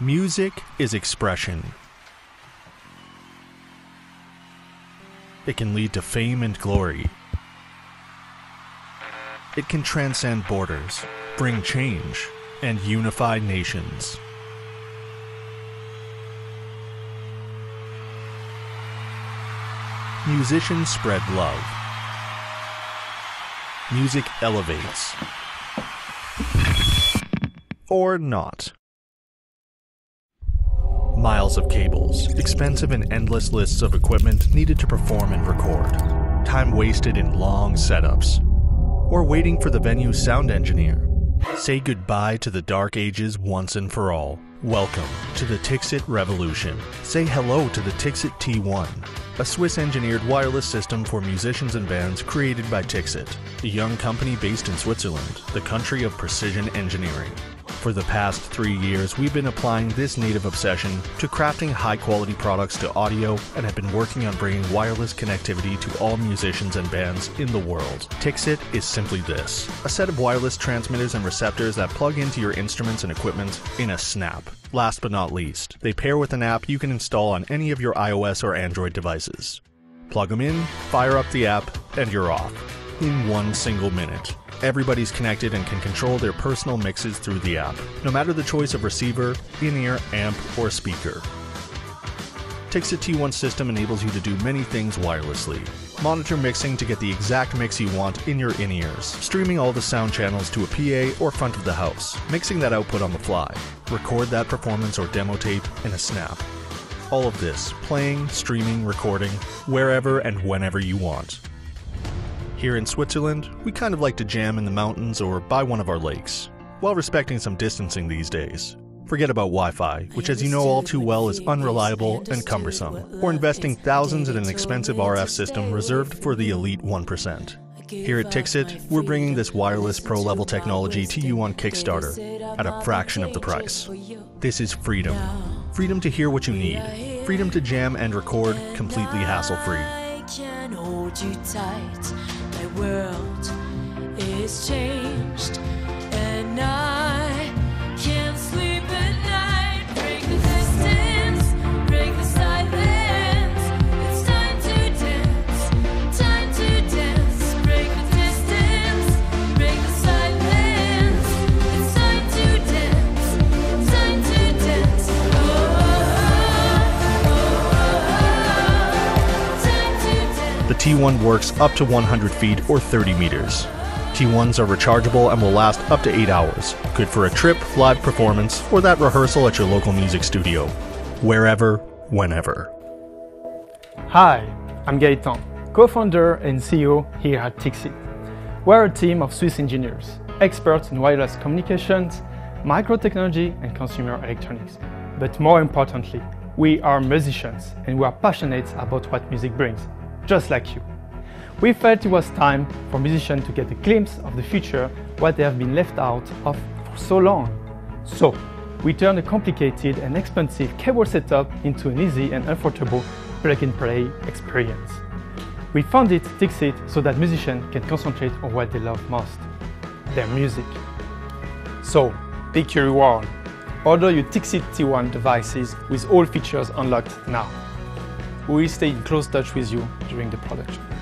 Music is expression. It can lead to fame and glory. It can transcend borders, bring change, and unify nations. Musicians spread love. Music elevates. Or not. Miles of cables, expensive and endless lists of equipment needed to perform and record, time wasted in long setups, or waiting for the venue's sound engineer. Say goodbye to the dark ages once and for all. Welcome to the Tyxit revolution. Say hello to the Tyxit T1, a Swiss engineered wireless system for musicians and bands created by Tyxit, a young company based in Switzerland, the country of precision engineering. For the past three years, we've been applying this native obsession to crafting high quality products to audio and have been working on bringing wireless connectivity to all musicians and bands in the world. Tyxit is simply this a set of wireless transmitters and receptors that plug into your instruments and equipment in a snap. Last but not least, they pair with an app you can install on any of your iOS or Android devices. Plug them in, fire up the app, and you're off in one single minute. Everybody's connected and can control their personal mixes through the app, no matter the choice of receiver, in ear, amp, or speaker. Tyxit T1 system enables you to do many things wirelessly. Monitor mixing to get the exact mix you want in your in ears, streaming all the sound channels to a PA or front of the house, mixing that output on the fly, record that performance or demo tape in a snap. All of this, playing, streaming, recording, wherever and whenever you want. Here in Switzerland, we kind of like to jam in the mountains or by one of our lakes, while respecting some distancing these days. Forget about Wi Fi, which, as you know all too well, is unreliable and cumbersome, or investing thousands in an expensive RF system reserved for the elite 1%. Here at Tyxit, we're bringing this wireless pro level technology to you on Kickstarter at a fraction of the price. This is freedom. Freedom to hear what you need, freedom to jam and record completely hassle free. World is changed, T1 works up to 100 feet or 30 meters. T1s are rechargeable and will last up to 8 hours, good for a trip, live performance, or that rehearsal at your local music studio. Wherever, whenever. Hi, I'm Gaetan, co-founder and CEO here at Tyxit. We're a team of Swiss engineers, experts in wireless communications, microtechnology, and consumer electronics. But more importantly, we are musicians and we are passionate about what music brings, just like you. We felt it was time for musicians to get a glimpse of the future, what they have been left out of for so long. So, we turned a complicated and expensive cable setup into an easy and affordable plug and play experience. We found founded Tyxit so that musicians can concentrate on what they love most their music. So, pick your reward. Order your Tyxit T1 devices with all features unlocked now. We will stay in close touch with you during the production.